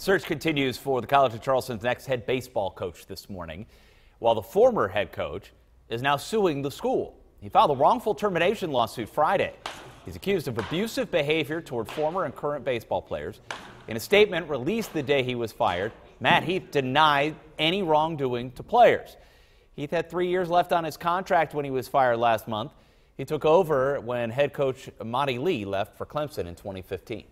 Search continues for the College of Charleston's next head baseball coach this morning, while the former head coach is now suing the school. He filed a wrongful termination lawsuit Friday. He's accused of abusive behavior toward former and current baseball players. In a statement released the day he was fired, Matt Heath denied any wrongdoing to players. Heath had three years left on his contract when he was fired last month. He took over when head coach Monte Lee left for Clemson in 2015.